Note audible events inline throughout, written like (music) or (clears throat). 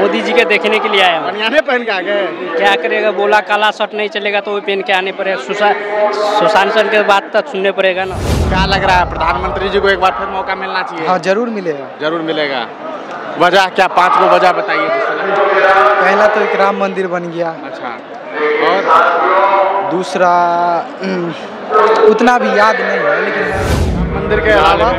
मोदी जी के देखने के लिए आया हूँ। पहन के आ गए। क्या करेगा? बोला काला शर्ट नहीं चलेगा तो वो पहन के आने पड़ेगा। सुशा सुशांत के बात तक सुनने पड़ेगा ना। क्या लग रहा है प्रधानमंत्री जी को एक बार फिर मौका मिलना चाहिए? हाँ ज़रूर मिलेगा। ज़रूर मिलेगा। वजह क्या पाँच को वजह बताइए पहला तो एक राम मंदिर बन गया। अच्छा। और? दूसरा उतना भी याद नहीं है लेकिन राम मंदिर के अलावा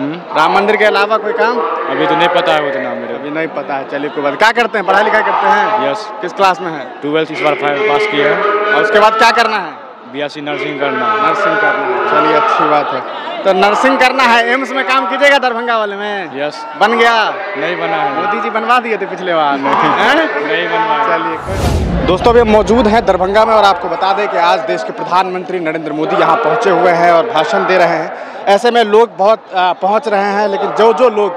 राम मंदिर के अलावा कोई काम? अभी तो नहीं पता है उतना मेरे अभी नहीं पता है। चलिए कोई बात क्या करते हैं? पढ़ाई लिखाई करते हैं? यस। किस क्लास में है? ट्वेल्थ इस बार फाइव पास किया है। और उसके बाद क्या करना है? बी नर्सिंग करना है। नर्सिंग करना है। चलिए अच्छी बात है। तो नर्सिंग करना है एम्स में काम कीजिएगा दरभंगा वाले में। यस। बन गया। नहीं बना है। मोदी जी बनवा दिए थे पिछले बार? (laughs) नहीं बनवा चलिए कोई बात दोस्तों अभी मौजूद हैं दरभंगा में और आपको बता दें कि आज देश के प्रधानमंत्री नरेंद्र मोदी यहाँ पहुँचे हुए हैं और भाषण दे रहे हैं। ऐसे में लोग बहुत पहुँच रहे हैं, लेकिन जो जो लोग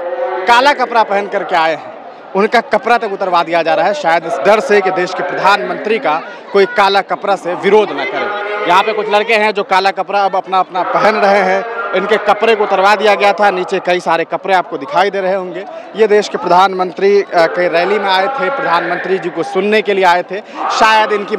काला कपड़ा पहन करके आए हैं, उनका कपड़ा तक उतरवा दिया जा रहा है। शायद इस डर से कि देश के प्रधानमंत्री का कोई काला कपड़ा से विरोध न करे। यहाँ पे कुछ लड़के हैं जो काला कपड़ा अब अपना अपना पहन रहे हैं। इनके कपड़े को उतरवा दिया गया था। नीचे कई सारे कपड़े आपको दिखाई दे रहे होंगे। ये देश के प्रधानमंत्री के रैली में आए थे। प्रधानमंत्री जी को सुनने के लिए आए थे। शायद इनकी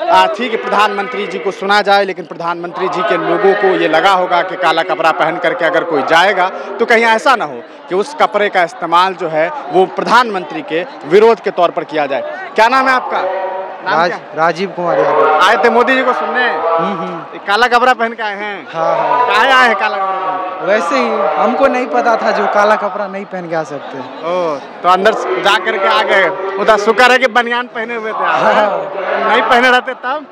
अ, थी कि प्रधानमंत्री जी को सुना जाए लेकिन प्रधानमंत्री जी के लोगों को ये लगा होगा कि काला कपड़ा पहन करके अगर कोई जाएगा तो कहीं ऐसा ना हो कि उस कपड़े का इस्तेमाल जो है वो प्रधानमंत्री के विरोध के तौर पर किया जाए। क्या नाम है आपका? राज, राजीव कुमार यादव। आए थे मोदी जी को सुनने? हम्म, हम्म, काला कपड़ा पहन के आए हैं। हाँ हाँ। काहे आए हैं काला कपड़ा वैसे ही हमको नहीं पता था जो काला कपड़ा नहीं पहन के आ सकते। ओ तो अंदर जा करके आ गए। उधर शुक्र है कि बनियान पहने हुए थे हाँ। नहीं पहने रहते तब?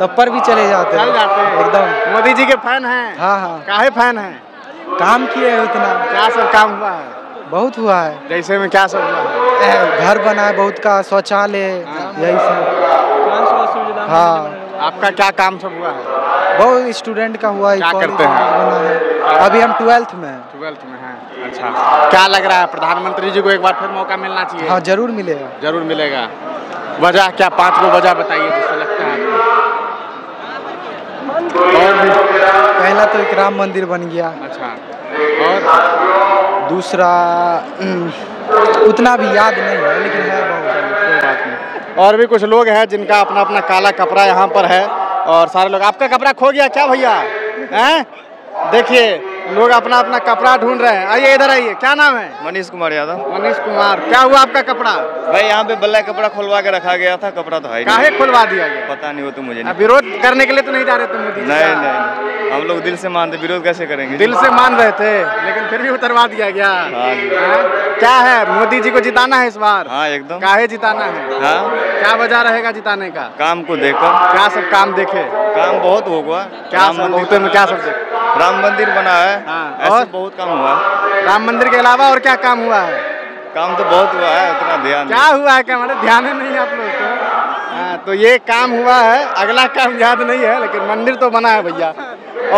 तब पर भी चले जाते। चल जाते। एकदम। मोदी जी के फ़ैन हैं। हाँ हाँ। काहे फ़ैन हैं? काम किए है उतना। क्या सब काम हुआ है? बहुत हुआ है। जैसे में क्या सब हुआ है? घर बना है बहुत का शौचालय यही सब। हाँ। आपका क्या काम सब हुआ है? बहुत स्टूडेंट का हुआ है क्या करते हैं? बना है। अभी हम ट्वेल्थ में हैं। ट्वेल्थ में हैं। अच्छा। क्या लग रहा है? प्रधानमंत्री जी को एक बार फिर मौका मिलना चाहिए? हाँ ज़रूर मिलेगा। ज़रूर मिलेगा। वजह क्या? पाँच को वजह बताइए जिससे लगता है और पहला तो एक राम मंदिर बन गया। अच्छा। और दूसरा (clears throat) उतना भी याद नहीं है लेकिन है बहुत और भी कुछ लोग हैं जिनका अपना अपना काला कपड़ा यहाँ पर है। और सारे लोग, आपका कपड़ा खो गया क्या भैया? हैं? देखिए लोग अपना अपना कपड़ा ढूंढ रहे हैं। आइए इधर आइए। क्या नाम है? मनीष कुमार यादव। मनीष कुमार। क्या हुआ आपका कपड़ा? भाई यहाँ पे बल्ला कपड़ा खुलवा के रखा गया था कपड़ा तो है ही काहे खुलवा दिया गया पता नहीं वो तो मुझे नहीं विरोध करने के लिए तो नहीं जा रहे थे मोदी नहीं? नहीं हम लोग दिल से मानते विरोध कैसे करेंगे? दिल से मान रहे थे लेकिन फिर भी उतरवा दिया गया। हाँ। हैं? क्या है? मोदी जी को जिताना है इस बार? हाँ एकदम। काहे जिताना है? हाँ। क्या वजह रहेगा जिताने का? काम को देखो। क्या सब काम देखे? काम बहुत होगा क्या सब में क्या सब देखे? राम मंदिर बना है। हाँ, ऐसे और? बहुत काम हुआ। है राम मंदिर के अलावा और क्या काम हुआ है? काम तो बहुत हुआ है उतना ध्यान क्या हुआ है क्या? मतलब ध्यान ही नहीं आप लोग को। हाँ, तो ये काम हुआ है। अगला काम याद नहीं है लेकिन मंदिर तो बना है भैया।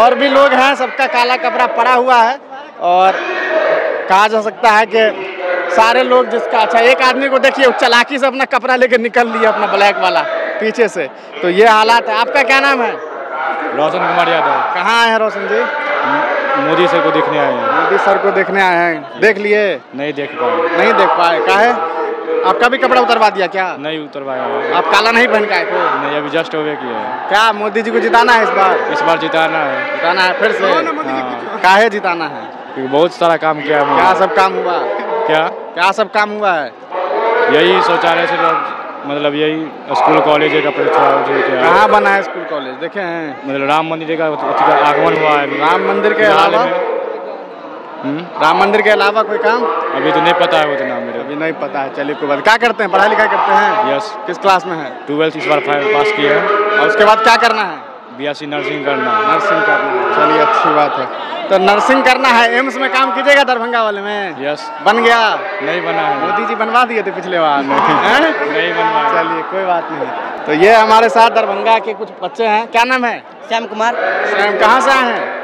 और भी लोग हैं सबका काला कपड़ा पड़ा हुआ है। और कहा जा सकता है कि सारे लोग जिसका अच्छा एक आदमी को देखिए चालाकी से अपना कपड़ा लेके निकल लिया अपना ब्लैक वाला पीछे से। तो ये हालात है। आपका क्या नाम है? रोशन कुमार यादव। कहाँ आए हैं रोशन जी? मोदी सर को देखने आए हैं। मोदी सर को देखने आए हैं। देख लिए? नहीं देख पाए। नहीं देख पाए। काहे आपका भी कपड़ा उतरवा दिया क्या? नहीं उतरवाया आप काला नहीं पहन के नहीं अभी जस्ट हो किया है। क्या मोदी जी को जिताना है इस बार? इस बार जिताना है। जिताना है फिर से। हाँ काहे जिताना है? क्योंकि बहुत सारा काम किया है। क्या सब काम हुआ? क्या? क्या सब काम हुआ है? यही शौचालय से मतलब यही स्कूल कॉलेज का परीक्षा जो है। कहाँ बना है स्कूल कॉलेज? देखे हैं। मतलब राम मंदिर का आगमन हुआ है राम मंदिर के अलावा। हम्म, राम मंदिर के अलावा कोई काम? अभी तो नहीं पता है उतना मेरे अभी नहीं पता है। चलिए कोई बात क्या करते हैं? पढ़ाई लिखाई करते हैं? यस किस क्लास में है? ट्वेल्थ इस बार फाइव पास किया है। और उसके बाद क्या करना है? बी नर्सिंग करना है। नर्सिंग करना है। चलिए अच्छी बात है। तो नर्सिंग करना है एम्स में काम कीजिएगा दरभंगा वाले में। यस बन गया। नहीं बना है। मोदी जी बनवा दिए थे पिछले बार। (laughs) हैं? नहीं बनवा चलिए कोई बात नहीं। तो ये हमारे साथ दरभंगा के कुछ बच्चे हैं। क्या नाम है? श्याम कुमार। श्याम कहाँ से आए हैं?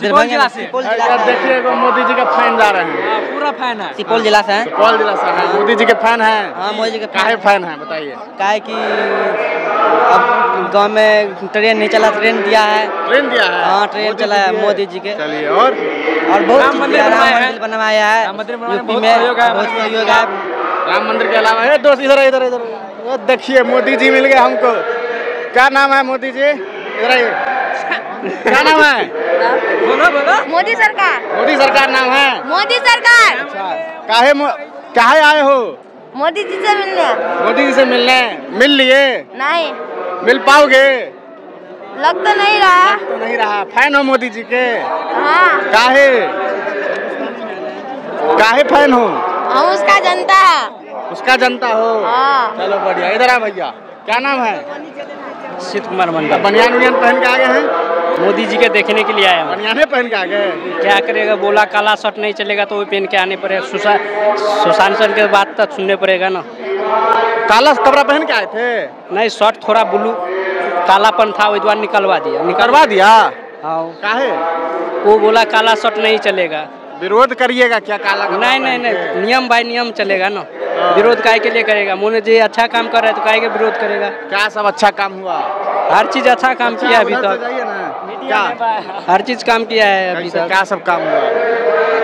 सुपौल जिला से। देखिए मोदी जी का फ़ैन जा रहे हैं। पूरा फ़ैन है। सुपौल जिला से हैं। सुपौल जिला से मोदी जी के फ़ैन है। हाँ मोदी जी के फ़ैन फ़ैन हैं बताइए। काहे कि अब गाँव में ट्रेन नहीं चला ट्रेन दिया है। ट्रेन दिया है? हाँ, ट्रेन चला है, मोदी जी के। चलिए और? और बहुत राम मंदिर बनवाया है? यूपी में बहुत सहयोग है। राम मंदिर के अलावा। है दोस्त इधर इधर इधर। वो देखिए मोदी जी मिल गए हमको। क्या नाम है मोदी जी? इधर आइए। क्या नाम है? मोदी सरकार। मोदी सरकार नाम है। मोदी सरकार। अच्छा काहे काहे आए हो? मोदी जी से मिलने। मोदी जी से मिलने। मिल लिए? नहीं। मिल पाओगे? लग तो नहीं रहा। तो नहीं रहा। फ़ैन हो मोदी जी के। हाँ। काहे? काहे फ़ैन हो? हम उसका जनता है। उसका जनता हो। हाँ। चलो बढ़िया। इधर आ भैया। क्या नाम है? शीत कुमार मंडल। बनियान उनियान पहन के आ गए हैं? मोदी जी के देखने के लिए आए हैं। बनियाने पहन के आ गए क्या करेगा? बोला काला शर्ट नहीं चलेगा तो वो पहन के आने पड़ेगा। सुशा सुशासन के बात तक सुनने पड़ेगा ना। काला कपड़ा पहन के आए थे। नहीं शर्ट थोड़ा ब्लू कालापन था वही द्वारा निकलवा दिया। निकलवा दिया? हाँ। काहे? वो बोला काला शर्ट नहीं चलेगा। विरोध करिएगा क्या काला नहीं नहीं नहीं नियम बाय नियम चलेगा ना। विरोध काय के लिए करेगा? मोने जी अच्छा काम कर रहा है तो काय के विरोध करेगा? क्या सब अच्छा काम हुआ? हर चीज़ अच्छा काम किया अभी तक। ना। क्या? हर चीज़ काम किया है अभी तक। क्या सब काम हुआ?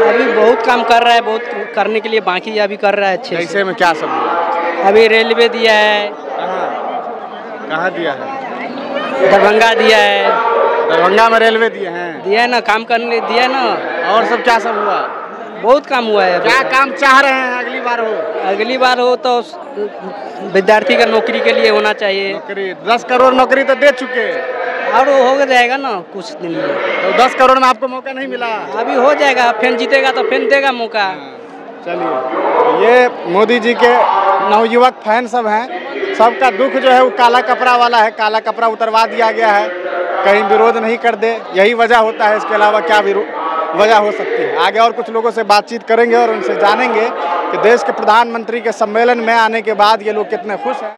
अभी बहुत काम कर रहा है बहुत करने के लिए बाकी अभी कर रहा है अच्छे से। कैसे में क्या सब हुआ? अभी रेलवे दिया है। कहाँ? दिया है? दरभंगा दिया है। दरभंगा में रेलवे दिए हैं? दिया है ना काम करने दिया है ना। और सब क्या सब हुआ? बहुत काम हुआ है क्या काम चाह रहे हैं अगली बार हो? अगली बार हो तो विद्यार्थी का नौकरी के लिए होना चाहिए। नौकरी दस करोड़ नौकरी तो दे चुके। और हो जाएगा ना कुछ दिन में। तो दस करोड़ में आपको मौका नहीं मिला? अभी हो जाएगा फिर जीतेगा तो फिर देगा मौका। चलिए। ये मोदी जी के नवयुवक फ़ैन सब हैं। सबका दुख जो है वो काला कपड़ा वाला है। काला कपड़ा उतरवा दिया गया है। कहीं विरोध नहीं कर दे। यही वजह होता है। इसके अलावा क्या वजह हो सकती है? आगे और कुछ लोगों से बातचीत करेंगे और उनसे जानेंगे कि देश के प्रधानमंत्री के सम्मेलन में आने के बाद ये लोग कितने खुश हैं।